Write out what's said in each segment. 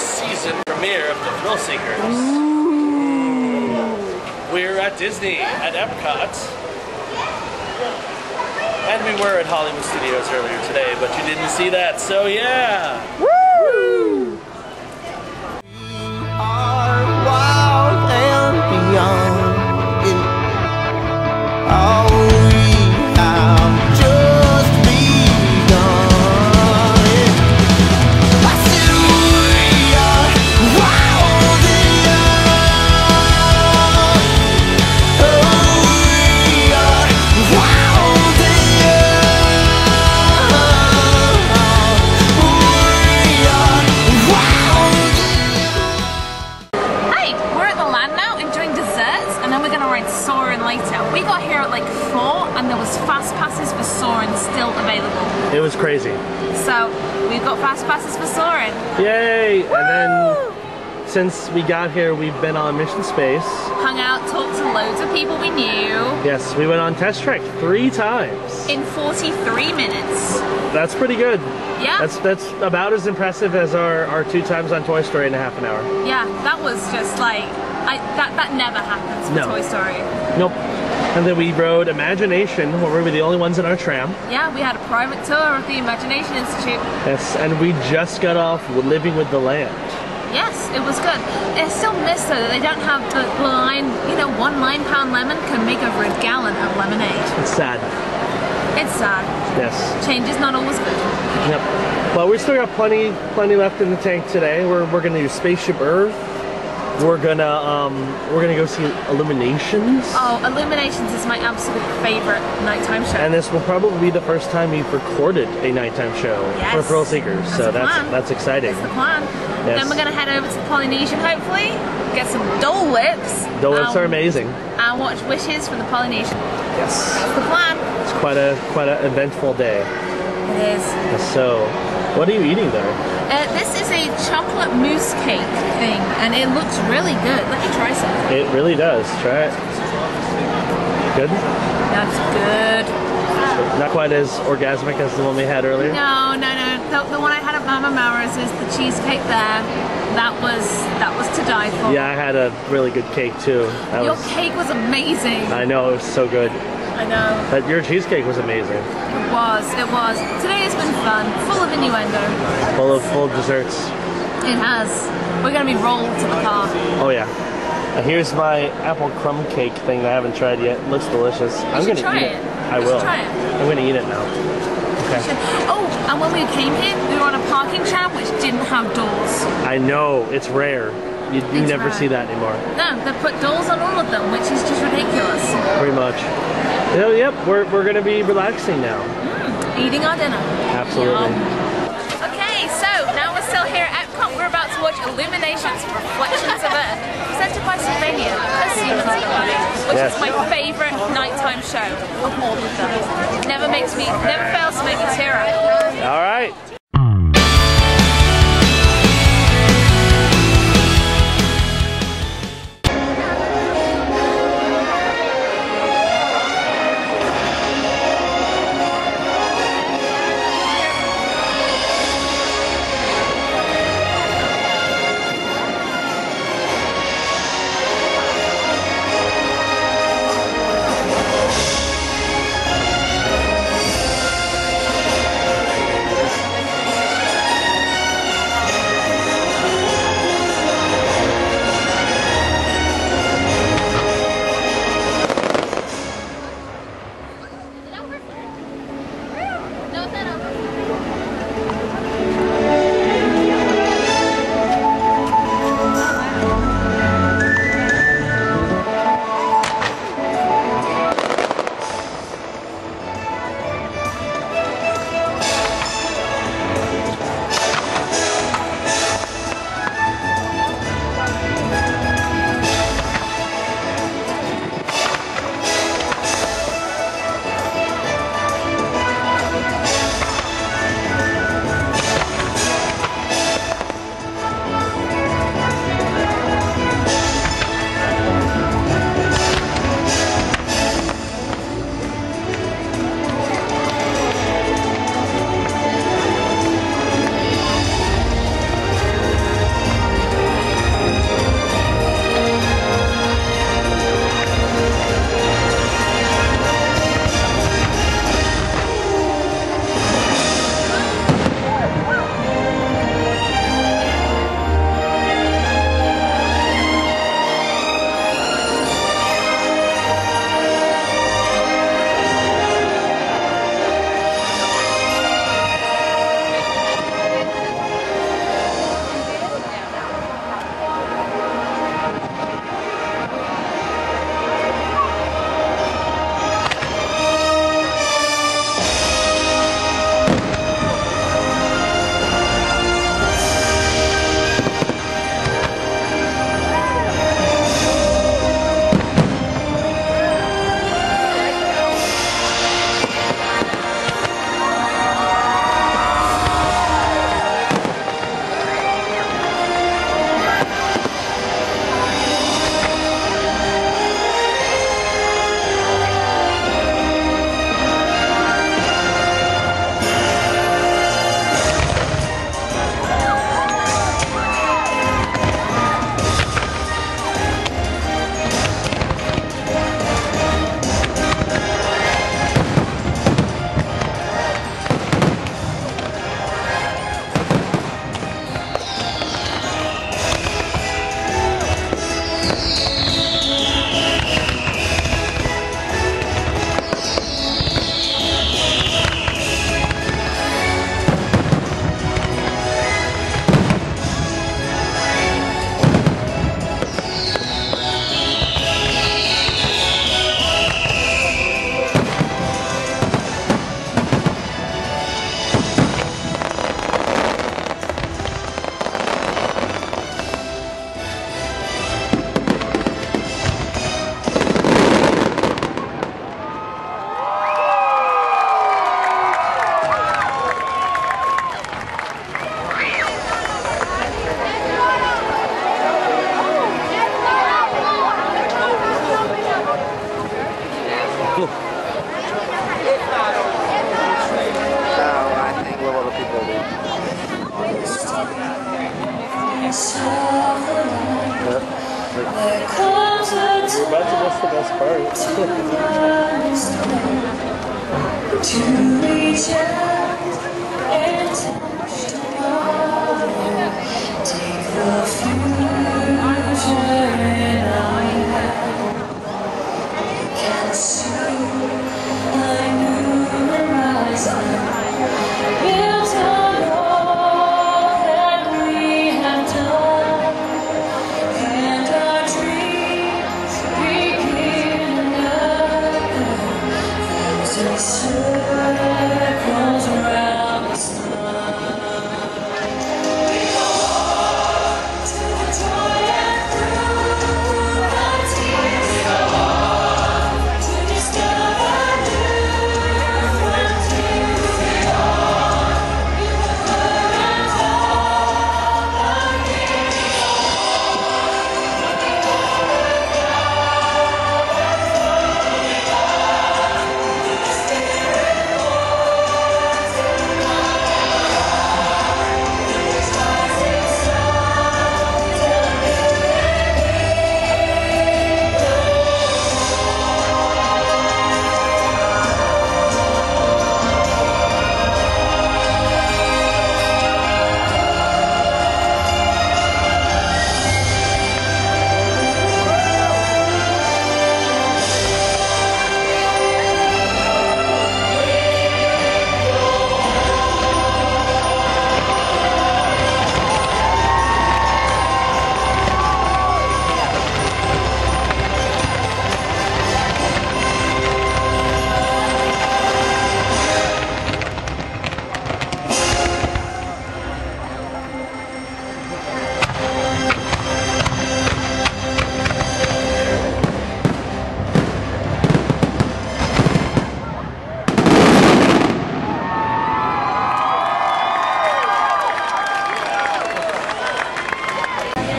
season premiere of The Thrill Seekers. We're at Disney, at Epcot. And we were at Hollywood Studios earlier today, but you didn't see that, so yeah! are fast passes for Soarin'. Yay! And then since we got here, we've been on Mission Space. Hung out, talked to loads of people we knew Yes, we went on Test Track three times. in 43 minutes. That's pretty good. Yeah. That's that's about as impressive as our, our two times on Toy Story in a half an hour. Yeah, that was just like I that that never happens for No. Toy Story. Nope. And then we rode Imagination, where we were the only ones in our tram. Yeah, we had a private tour of the Imagination Institute. Yes, and we just got off Living with the Land. Yes, it was good. I still miss though that they don't have the line, you know, one nine pound lemon can make over a gallon of lemonade. It's sad. It's sad. Yes. Change is not always good. Yep. But we still got plenty plenty left in the tank today. We're, we're gonna do Spaceship Earth. We're gonna um we're gonna go see Illuminations. Oh, Illuminations is my absolute favorite nighttime show. And this will probably be the first time we've recorded a nighttime show for Thrill Seekers. That's so that's plan. that's exciting. That's the plan. Yes. Then we're gonna head over to the Polynesian, hopefully, get some Dole Whips. Dole Whips and- are amazing. And watch Wishes from the Polynesian. Yes. That's the plan. It's quite a quite an eventful day. It is. So, what are you eating there? Uh, this is a chocolate mousse cake thing, and it looks really good. Let me try some. It really does. Try it. Good. That's good. Not quite as orgasmic as the one we had earlier. No, no, no. The, the one I had at Mama Melrose's is the cheesecake there. That was that was to die for. Yeah, I had a really good cake too. That Your was. cake was amazing. I know it was so good. I know. But your cheesecake was amazing. It was. It was. Today has been fun. Full of innuendo. Full of full of desserts. It has. We're gonna be rolled to the car. Oh yeah. And here's my apple crumb cake thing that I haven't tried yet. It looks delicious. I'm gonna try eat it. I You will. try it. I'm gonna eat it now. Okay. Oh, and when we came here, we were on a parking tram which didn't have doors. I know it's rare. You, you It's never rare. see that anymore. No, they put doors on all of them, which is just ridiculous. Pretty much. Oh, yep. We're, we're gonna be relaxing now. Mm, eating our dinner. Absolutely. Yum. Okay, so now we're still here at Epcot. We're about to watch Illuminations Reflections of Earth, presented by Sylvania at Siemens Company, which Yes. is my favourite nighttime show of all of them. Never makes me, never fails to make me tear up. All right. We're about to miss the best part. To reach out and touch tomorrow. Take the future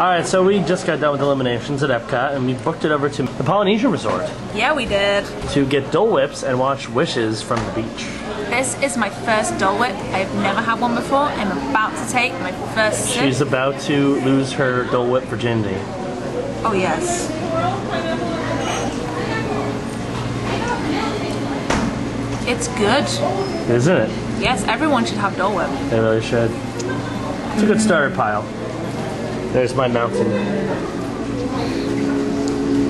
All right, so we just got done with Illuminations at Epcot, and we booked it over to the Polynesian Resort Yeah, we did. to get Dole Whips and watch Wishes from the beach. This is my first Dole Whip. I've never had one before. I'm about to take my first sip. She's about to lose her Dole Whip virginity. Oh yes. It's good. Isn't it? Yes, everyone should have Dole Whip. They really should. It's a good starter pile. There's my mountain.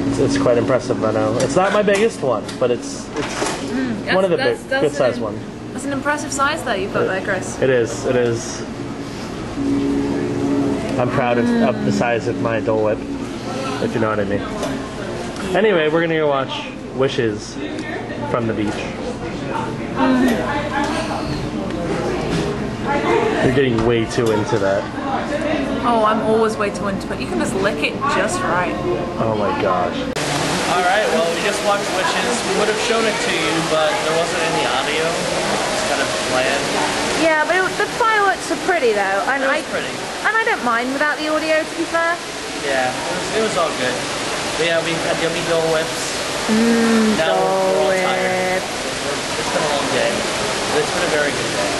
It's, it's quite impressive, I know. It's not my biggest one, but it's it's mm, one of the big, good sized an- one. That's an impressive size that you've got there, Chris. It is. It is. I'm proud of, of the size of my Dole Whip, if you know what I mean. Anyway, we're gonna go watch Wishes from the beach. Mm. You're getting way too into that. Oh, I'm always way too into it. You can just lick it just right. Oh my gosh. All right, well, we just watched Wishes. We would have shown it to you, but there wasn't any audio. It's kind of bland. Yeah, but it, the fireworks are pretty though, and I was pretty. and I don't mind without the audio. To be fair, Yeah, it was, it was all good. But yeah, we had yummy Dole Whips. Mmm, now we're, we're all tired. We're- It's been a long day. But it's been a very good day.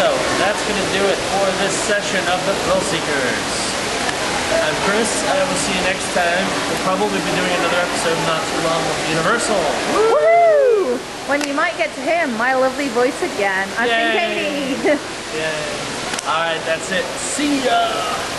So, that's going to do it for this session of the Thrill Seekers. I'm Chris. I will see you next time. We'll probably be doing another episode not too long of Universal. woohoo! When you might get to hear my lovely voice again. Been Yay. Katie. Yay. All right, that's it. See ya.